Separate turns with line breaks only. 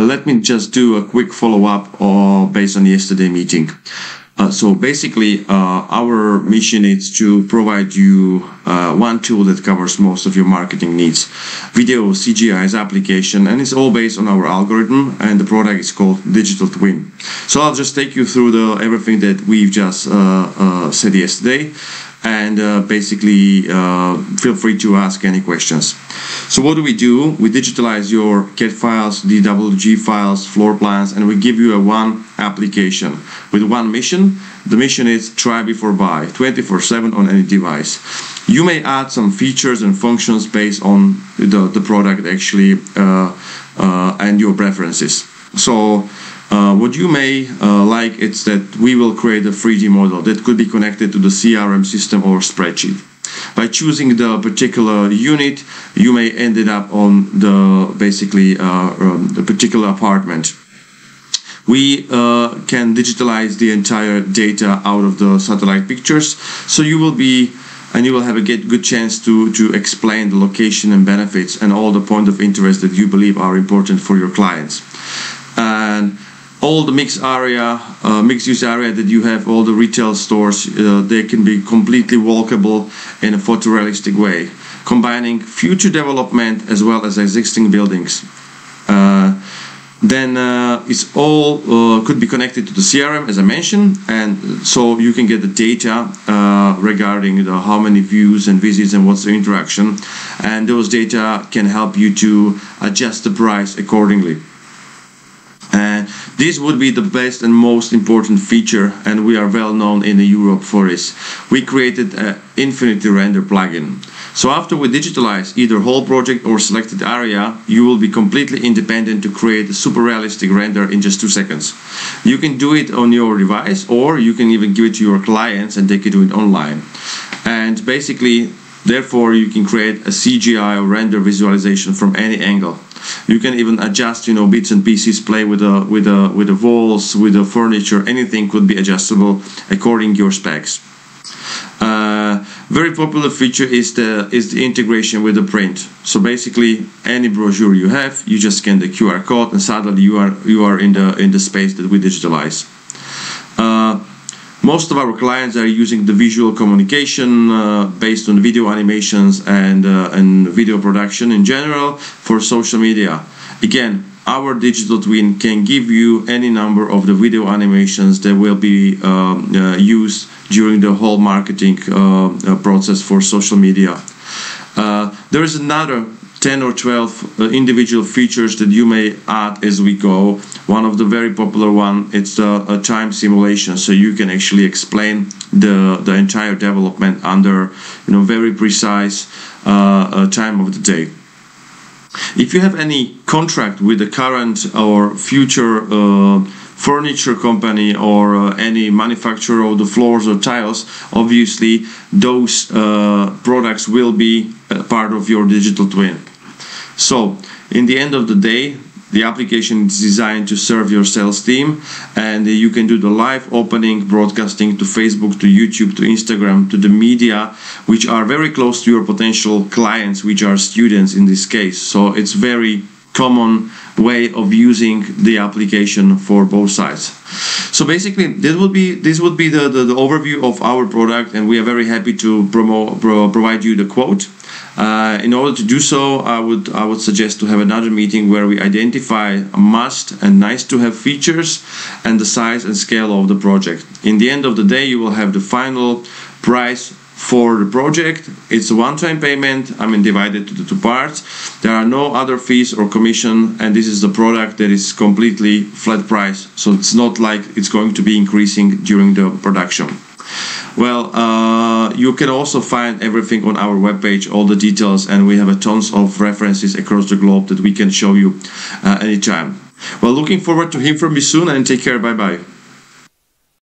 Uh, let me just do a quick follow-up uh, based on yesterday meeting. Uh, so basically, uh, our mission is to provide you uh, one tool that covers most of your marketing needs. Video CGI's application, and it's all based on our algorithm, and the product is called Digital Twin. So I'll just take you through the everything that we've just uh, uh, said yesterday and uh, basically uh, feel free to ask any questions. So what do we do? We digitalize your CAD files, DWG files, floor plans, and we give you a one application with one mission. The mission is try before buy, 24-7 on any device. You may add some features and functions based on the, the product actually uh, uh and your preferences. So uh, what you may uh, like is that we will create a 3D model that could be connected to the CRM system or spreadsheet. By choosing the particular unit, you may end up on the basically uh, um, the particular apartment. We uh, can digitalize the entire data out of the satellite pictures, so you will be and you will have a get, good chance to, to explain the location and benefits and all the point of interest that you believe are important for your clients. And all the mixed area, uh, mixed use area that you have, all the retail stores, uh, they can be completely walkable in a photorealistic way, combining future development as well as existing buildings. Uh, then uh, it's all uh, could be connected to the CRM as I mentioned, and so you can get the data uh, regarding the, how many views and visits and what's the interaction, and those data can help you to adjust the price accordingly. This would be the best and most important feature, and we are well known in Europe for this. We created an Infinity Render plugin. So after we digitalize either whole project or selected area, you will be completely independent to create a super realistic render in just two seconds. You can do it on your device, or you can even give it to your clients and they can do it online. And basically, therefore, you can create a CGI or render visualization from any angle. You can even adjust, you know, bits and pieces, play with the with the with the walls, with the furniture. Anything could be adjustable according to your specs. Uh, very popular feature is the is the integration with the print. So basically, any brochure you have, you just scan the QR code, and suddenly you are you are in the in the space that we digitalize. Most of our clients are using the visual communication uh, based on video animations and, uh, and video production in general for social media. Again, our digital twin can give you any number of the video animations that will be um, uh, used during the whole marketing uh, uh, process for social media. Uh, there is another 10 or 12 uh, individual features that you may add as we go. One of the very popular one, it's a, a time simulation. So you can actually explain the, the entire development under you know very precise uh, uh, time of the day. If you have any contract with the current or future uh, furniture company or uh, any manufacturer of the floors or tiles, obviously those uh, products will be part of your digital twin. So, in the end of the day, the application is designed to serve your sales team and you can do the live opening broadcasting to Facebook, to YouTube, to Instagram, to the media, which are very close to your potential clients, which are students in this case. So it's very common way of using the application for both sides. So basically, this would be this would be the, the, the overview of our product, and we are very happy to promote pro, provide you the quote. Uh, in order to do so, I would I would suggest to have another meeting where we identify must and nice to have features and the size and scale of the project. In the end of the day, you will have the final price for the project. It's a one-time payment, I mean divided to the two parts. There are no other fees or commission and this is the product that is completely flat price. So it's not like it's going to be increasing during the production. Well, uh, you can also find everything on our webpage, all the details, and we have a tons of references across the globe that we can show you uh, anytime. Well, looking forward to hearing from you soon and take care. Bye bye.